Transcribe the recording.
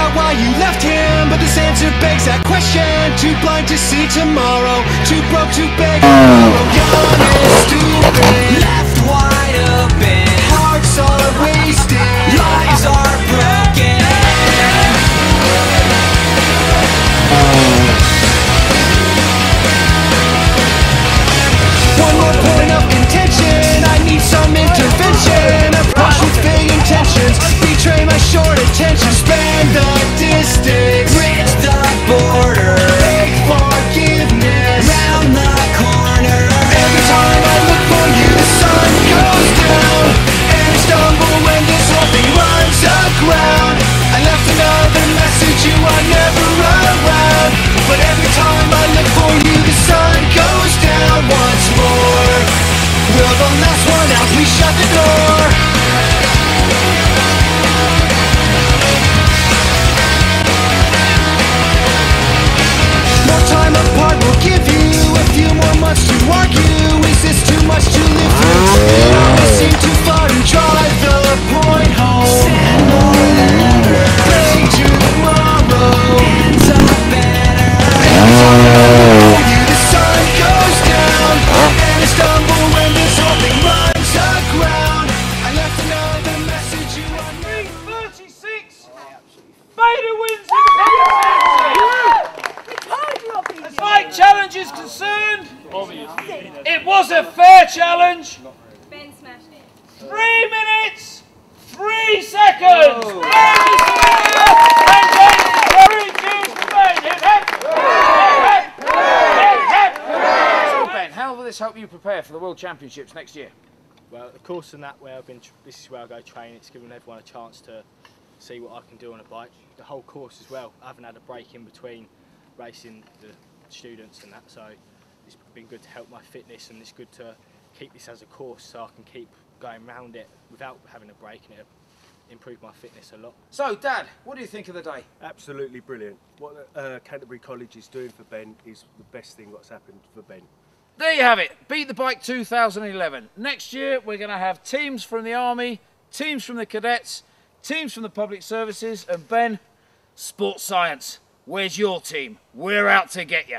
out why you left him, but this answer begs that question. Too blind to see tomorrow, too broke to beg. Hmm. Vader wins the championship. As far as challenge is concerned, it was a fair challenge. Ben smashed it. Three minutes, three seconds. Hip. So Ben, how will this help you prepare for the World Championships next year? Well, of course, in that way, I've been. This is where I go train. It's given everyone a chance to see what I can do on a bike. The whole course as well. I haven't had a break in between racing the students and that, so it's been good to help my fitness, and it's good to keep this as a course so I can keep going round it without having a break, and it improve my fitness a lot. So, Dad, what do you think of the day? Absolutely brilliant. What uh, Canterbury College is doing for Ben is the best thing that's happened for Ben. There you have it. Beat the Bike 2011. Next year, we're going to have teams from the Army, teams from the Cadets, teams from the Public Services, and Ben, Sports Science. Where's your team? We're out to get you.